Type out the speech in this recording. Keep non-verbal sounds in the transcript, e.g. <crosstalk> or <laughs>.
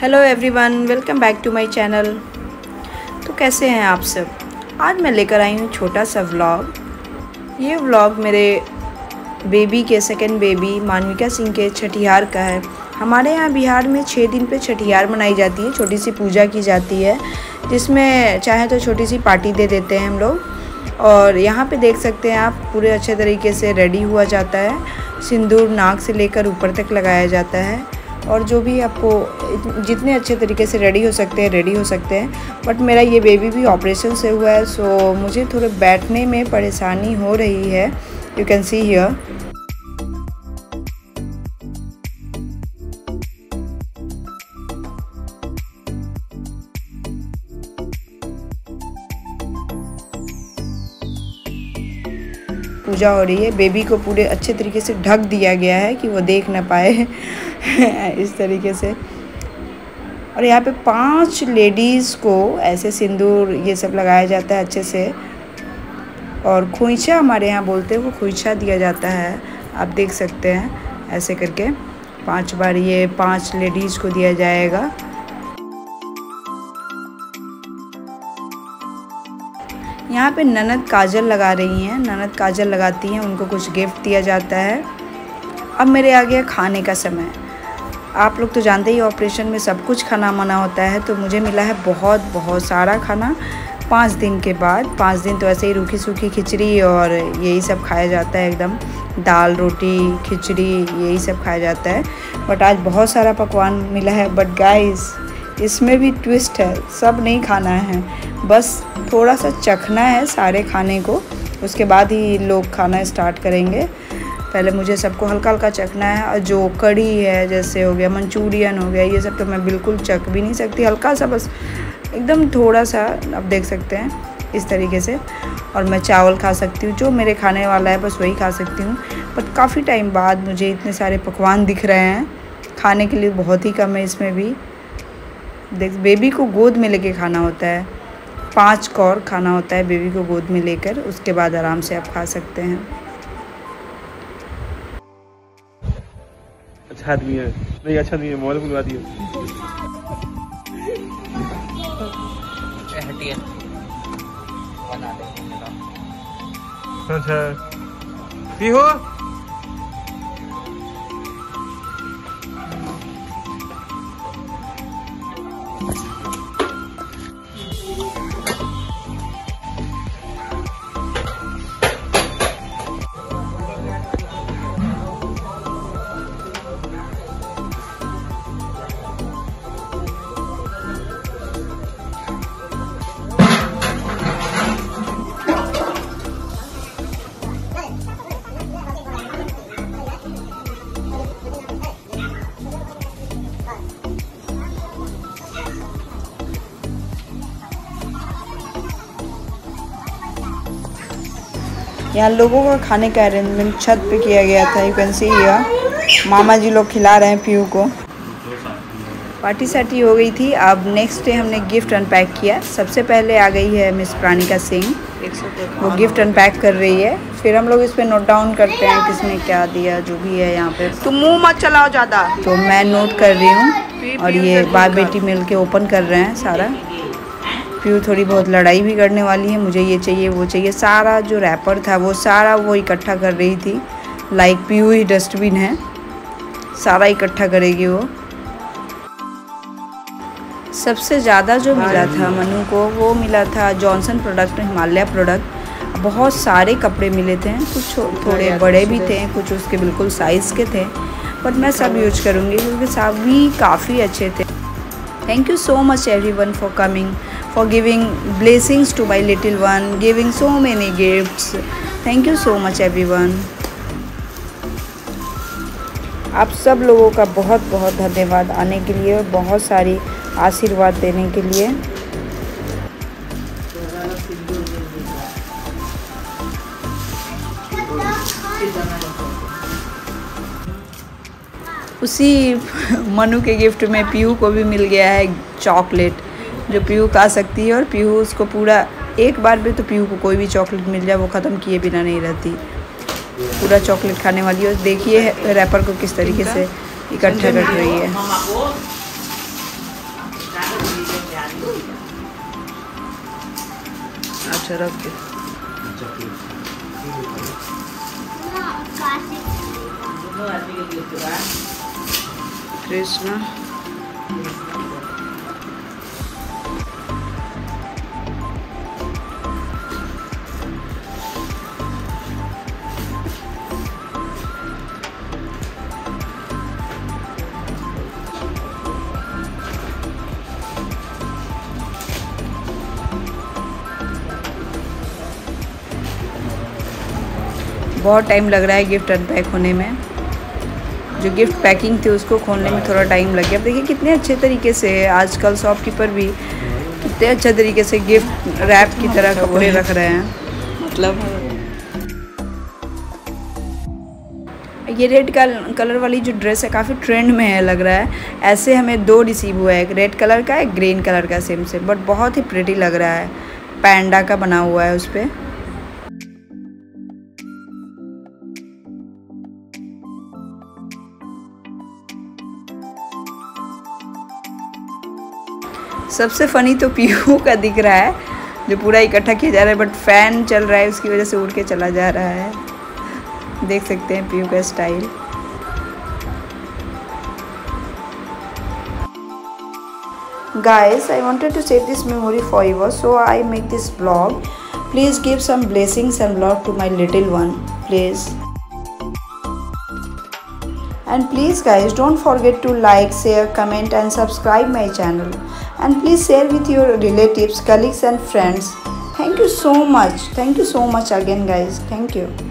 Hello everyone welcome back to my channel तो कैसे हैं आप सब? आज मैं लेकर आई हूँ छोटा सा व्लॉग ये व्लॉग मेरे बेबी के सेकंड बेबी मानविका सिंह के छठिहार का है। हमारे यहाँ बिहार में छः दिन पे छठिहार मनाई जाती है, छोटी सी पूजा की जाती है, जिसमें चाहे तो छोटी सी पार्टी दे देते हैं हम लोग। और यहाँ पे देख सकते हैं आप, पूरे अच्छे तरीके से रेडी हुआ जाता है। सिंदूर नाक से लेकर ऊपर तक लगाया जाता है। और जो भी आपको जितने अच्छे तरीके से रेडी हो सकते हैं रेडी हो सकते हैं। बट मेरा ये बेबी भी ऑपरेशन से हुआ है सो मुझे थोड़े बैठने में परेशानी हो रही है। यू कैन सी हियर पूजा हो रही है। बेबी को पूरे अच्छे तरीके से ढक दिया गया है कि वो देख ना पाए। <laughs> इस तरीके से। और यहाँ पे पाँच लेडीज़ को ऐसे सिंदूर, ये सब लगाया जाता है अच्छे से। और खोइछा हमारे यहाँ बोलते हैं, वो खोइछा दिया जाता है। आप देख सकते हैं, ऐसे करके। पाँच बार ये पाँच लेडीज़ को दिया जाएगा। यहाँ पे ननद काजल लगा रही हैं। ननद काजल लगाती हैं, उनको कुछ गिफ्ट दिया जाता है। अब मेरे आ गया खाने का समय। आप लोग तो जानते ही ऑपरेशन में सब कुछ खाना मना होता है तो मुझे मिला है बहुत बहुत सारा खाना। पाँच दिन के बाद, पाँच दिन तो ऐसे ही रूखी सूखी खिचड़ी और यही सब खाया जाता है एकदम। दाल, रोटी, खिचड़ी, यही सब खाया जाता है। बट आज बहुत सारा पकवान मिला है बट गाइस इसमें भी ट्विस्ट है, सब नहीं खाना है। बस थोड़ा सा चखना है सारे खाने को, उसके बाद ही लोग खाना स्टार्ट करेंगे। पहले मुझे सबको हल्का हल्का चखना है, और जो कड़ी है, जैसे हो गया, मंचूरियन हो गया, ये सब तो मैं बिल्कुल चख भी नहीं सकती, हल्का सा बस, एकदम थोड़ा सा, आप देख सकते हैं, इस तरीके से। और मैं चावल खा सकती हूँ, जो मेरे खाने वाला है, बस वही खा सकती हूँ। बट काफ़ी टाइम बाद मुझे इतने सारे पकवान दिख रहे हैं, खाने के लिए बहुत ही कम है इसमें भी। देख बेबी को गोद में लेके खाना होता है। पाँच कौर खाना होता है बेबी को गोद में लेकर उसके बाद आराम से आप खा सकते हैं। अच्छा आदमी है। नहीं अच्छा नहीं है मोबाइल बुलवा दिए अच्छा। हो? यहाँ लोगों का खाने का अरेंजमेंट छत पे किया गया था यू कैन सी हियर मामा जी लोग खिला रहे हैं पीयू को। पार्टी सार्टी हो गई थी। अब नेक्स्ट डे हमने गिफ्ट अनपैक किया। सबसे पहले आ गई है मिस प्राणिका सिंह वो गिफ्ट अनपैक कर रही है। फिर हम लोग इस पर नोट डाउन करते हैं किसने क्या दिया जो भी है यहाँ पे। तुम मुँह मत चलाओ ज़्यादा। तो मैं नोट कर रही हूँ। और ये बाप बेटी मिल के ओपन कर रहे हैं सारा। पीयू थोड़ी बहुत लड़ाई भी करने वाली है मुझे ये चाहिए वो चाहिए। सारा जो रैपर था वो सारा वो इकट्ठा कर रही थी। लाइक पीयू ही डस्टबिन है। सारा इकट्ठा करेगी वो। सबसे ज़्यादा जो मिला था मनु को वो मिला था जॉनसन प्रोडक्ट हिमालय प्रोडक्ट बहुत सारे कपड़े मिले थे कुछ थोड़े बड़े भी थे। कुछ उसके बिल्कुल साइज़ के थे। बट मैं सब यूज़ करूँगी क्योंकि सब भी काफ़ी अच्छे थे। Thank you so much everyone for coming for giving blessings to my little one, giving so many gifts. Thank you so much everyone. आप सब लोगों का बहुत बहुत धन्यवाद आने के लिए बहुत सारी आशीर्वाद देने के लिए उसी मनु के गिफ्ट में पीयू को भी मिल गया है चॉकलेट जो पीहू खा सकती है और पीहू उसको पूरा एक बार भी तो पीहू को कोई भी चॉकलेट मिल जाए, वो ख़त्म किए बिना नहीं रहती। पूरा चॉकलेट खाने वाली है देखिए रैपर को किस तरीके से इकट्ठा कर रही है। अच्छा कृष्णा। बहुत टाइम लग रहा है गिफ्ट अनपैक होने में। जो गिफ्ट पैकिंग थी उसको खोलने में थोड़ा टाइम लग गया। अब देखिए कितने अच्छे तरीके से आजकल शॉपकीपर भी कितने अच्छे तरीके से गिफ्ट रैप की तरह कपड़े रख रहे हैं। मतलब? ये रेड कलर वाली जो ड्रेस है काफ़ी ट्रेंड में है लग रहा है। ऐसे हमें दो रिसीव हुआ है एक रेड कलर का एक ग्रीन कलर का सेम से बट बहुत ही प्रिटी लग रहा है। पैंडा का बना हुआ है उस पर सबसे फनी तो पीहू का दिख रहा है, जो पूरा इकट्ठा किया जा रहा है बट फ़ैन चल रहा है, उसकी वजह से उड़ के चला जा रहा है। देख सकते हैं पीहू का style guys I wanted to save this memory for your so I make this blog please give some blessings and love to my little one please And please, guys, don't forget to like, share, comment, and subscribe my channel. And please share with your relatives colleagues and friends. Thank you so much. Thank you so much again guys. Thank you